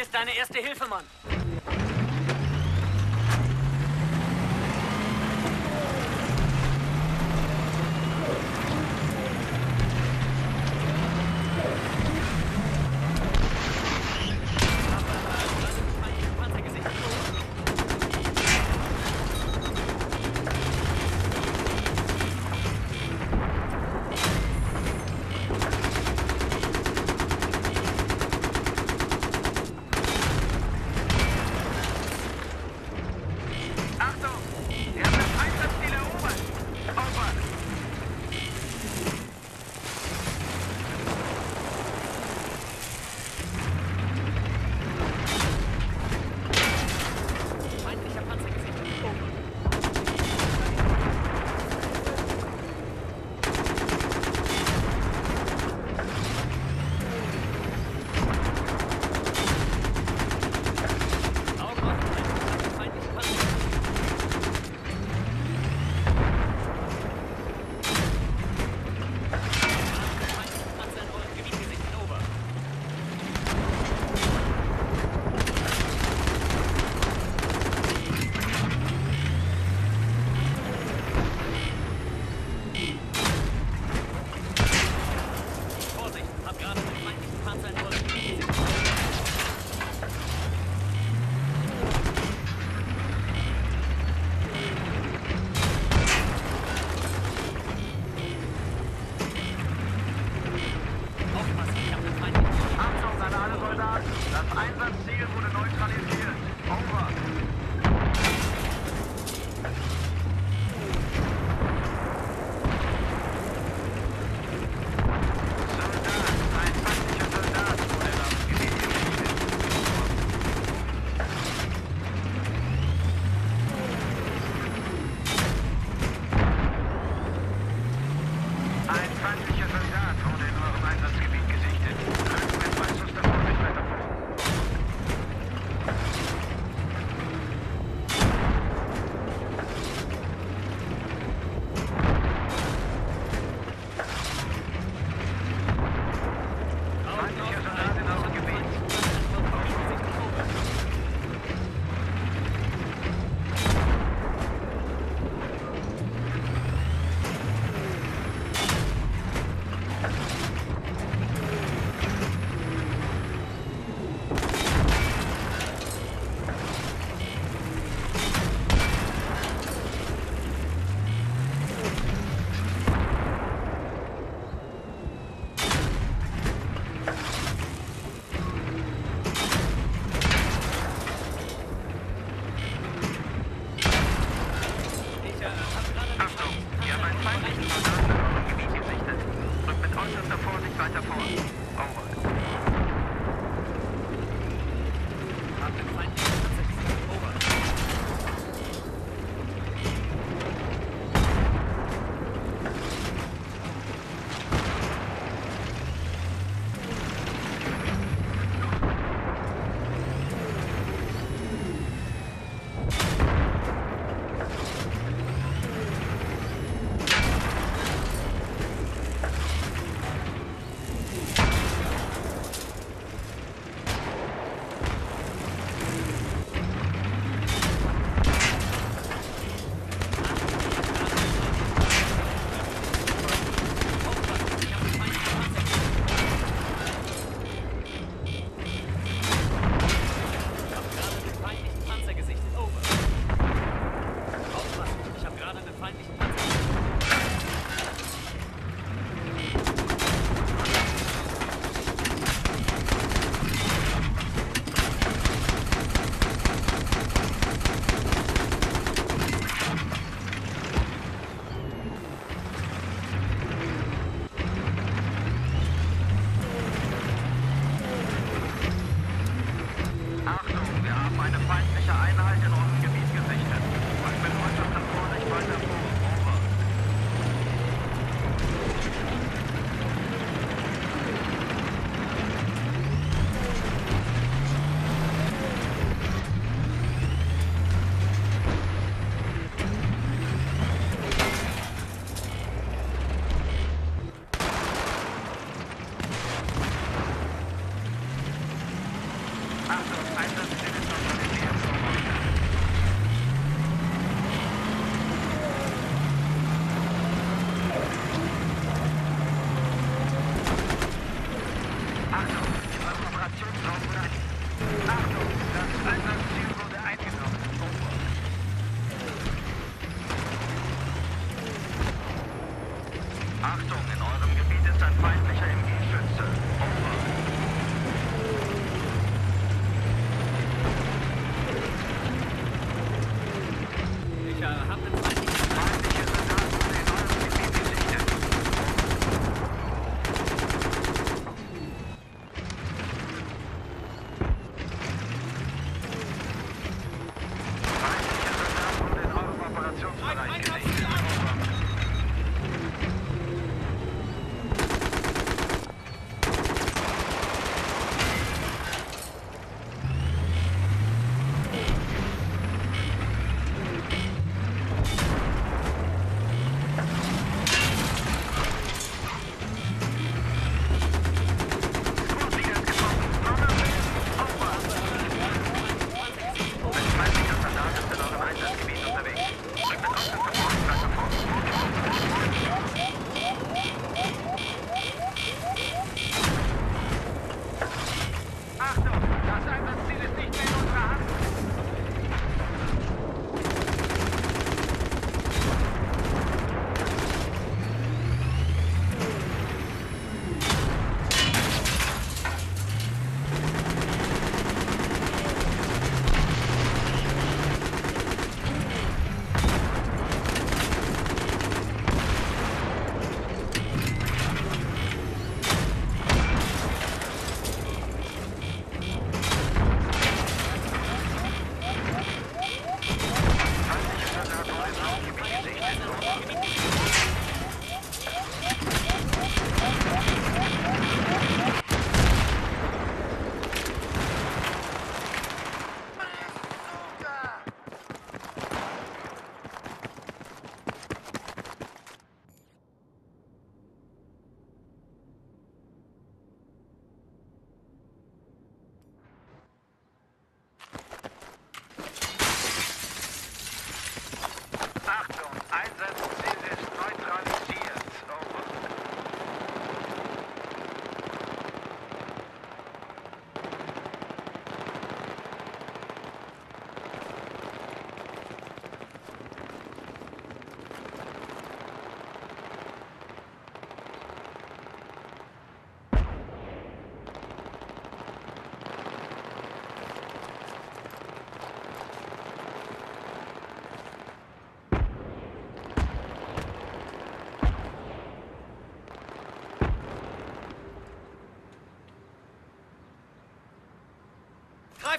ist deine erste Hilfe, Mann.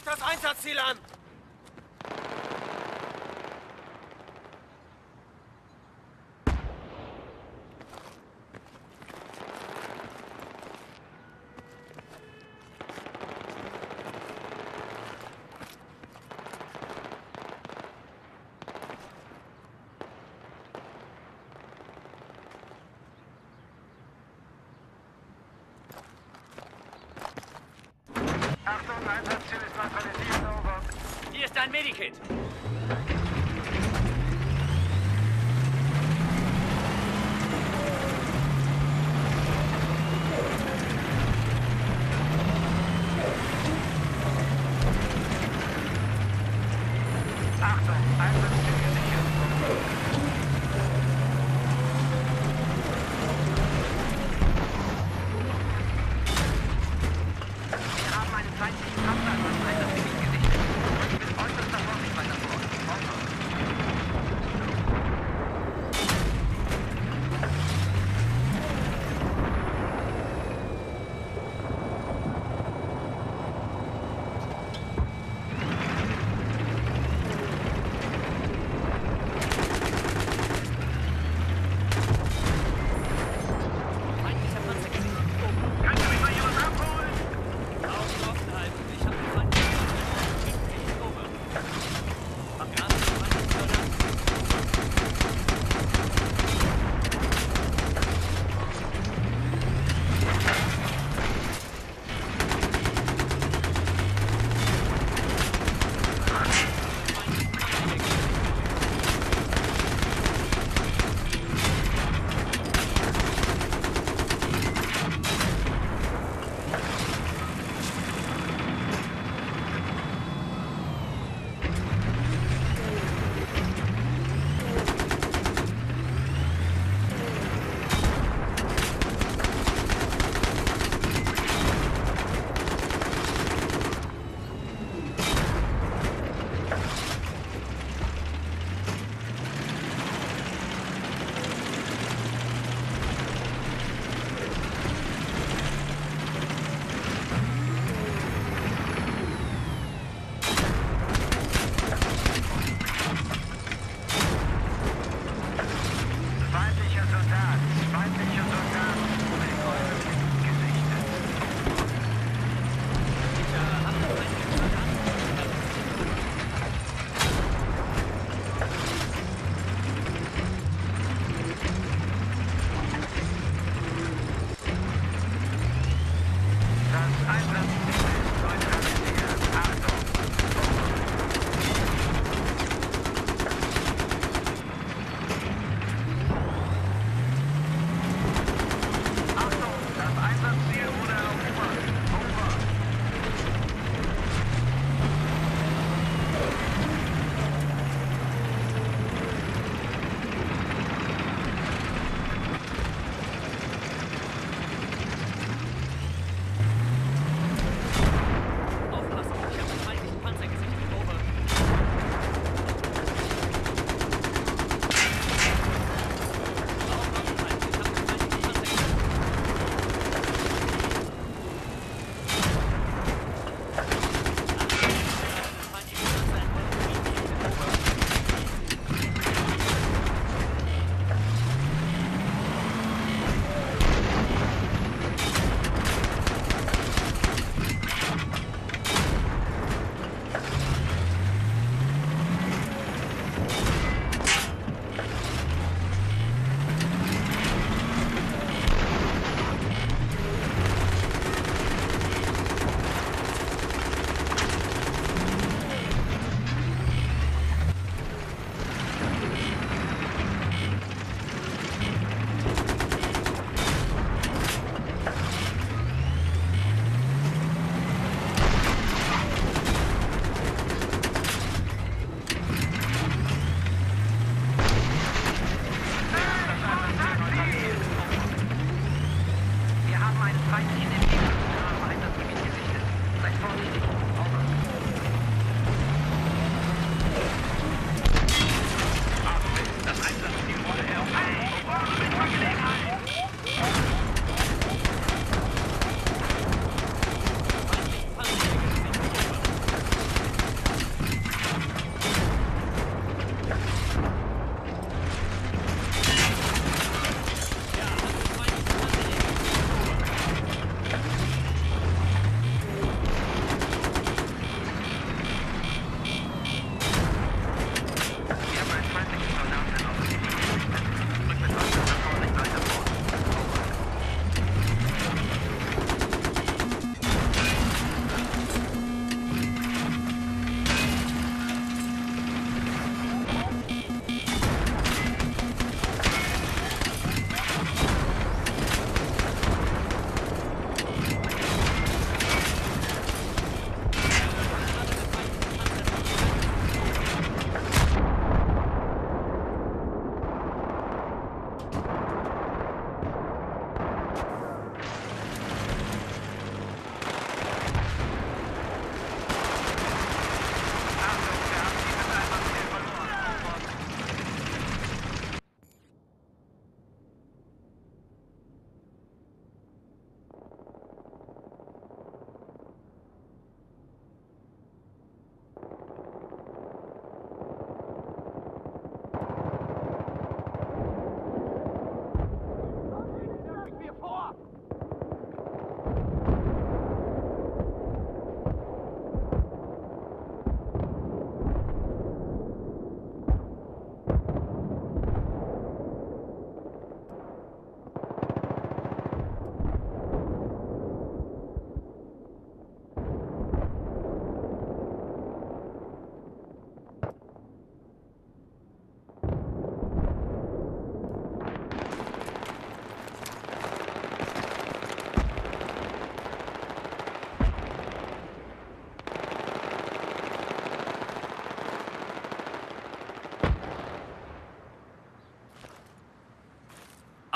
greift das Einsatzziel an! Achtung, Einsatzziel ist neutralisiert, over. Hier ist dein Medikit.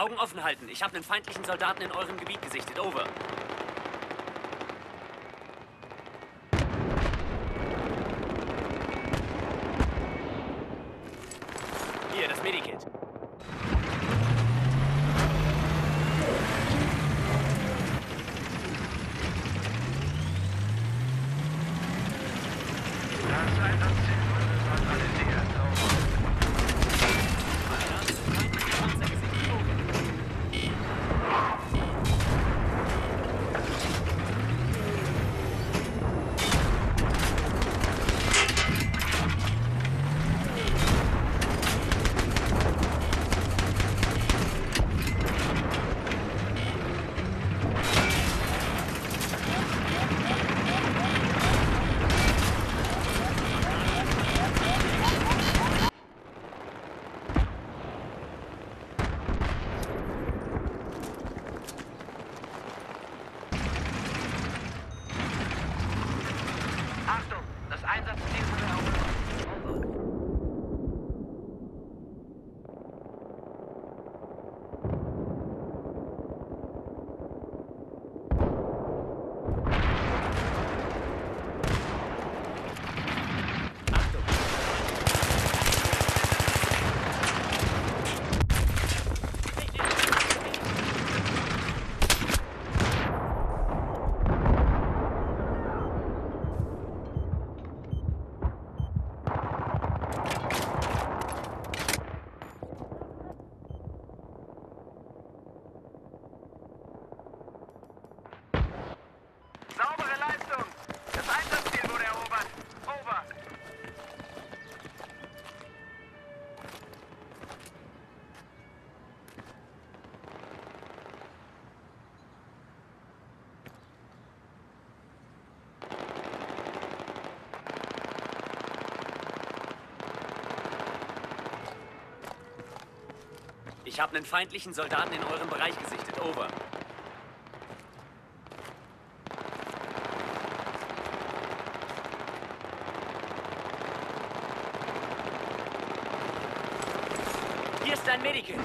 Augen offen halten. Ich habe einen feindlichen Soldaten in eurem Gebiet gesichtet. Over. Ich habe einen feindlichen Soldaten in eurem Bereich gesichtet. Over. Hier ist dein Medikit.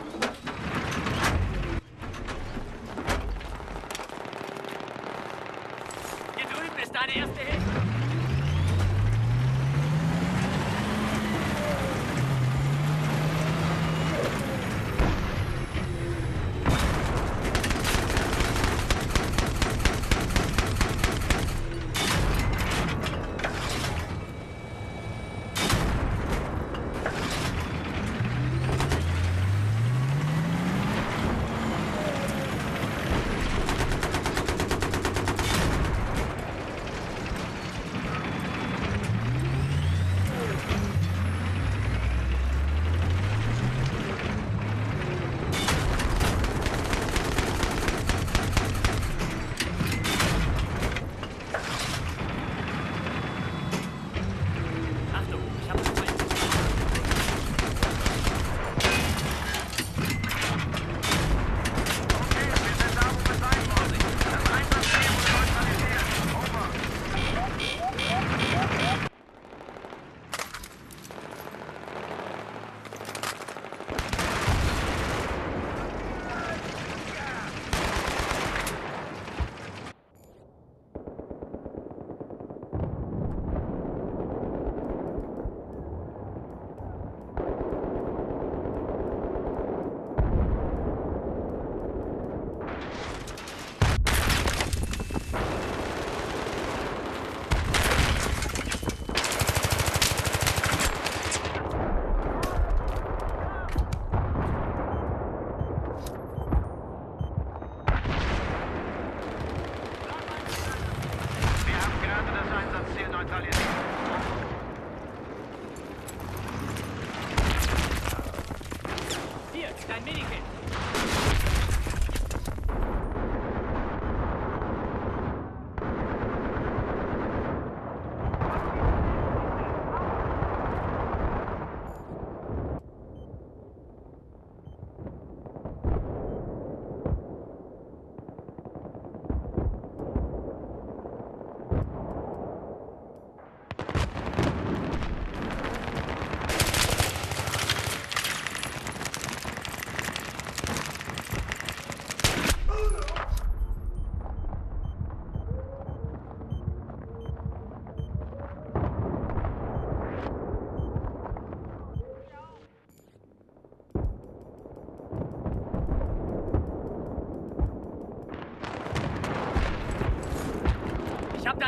Das Einsatzziel neutralisiert.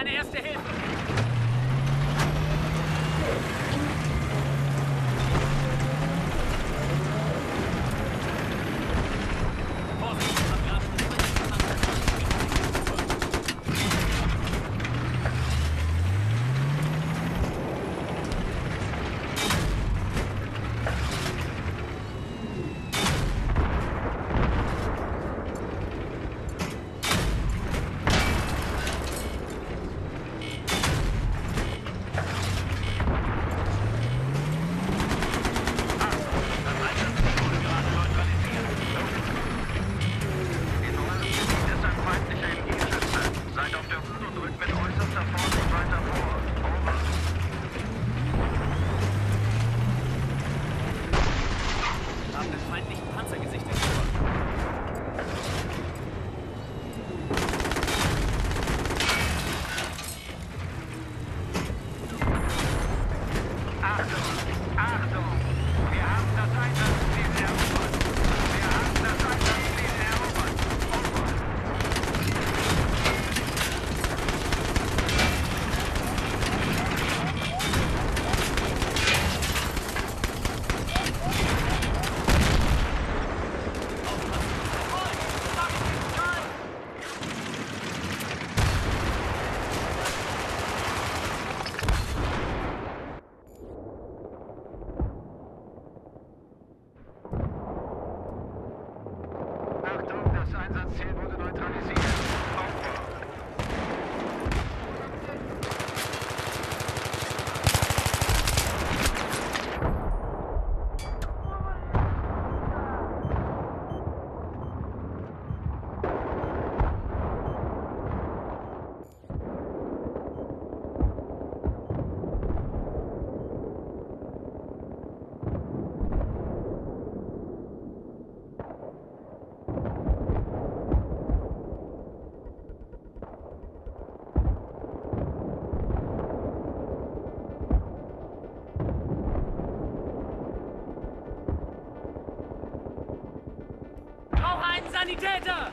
Deine erste Einen Sanitäter!